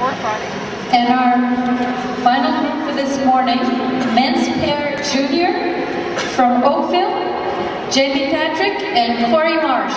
And our final group for this morning, men's pair junior from Oakville, Jamie Patrick and Corey Marsh.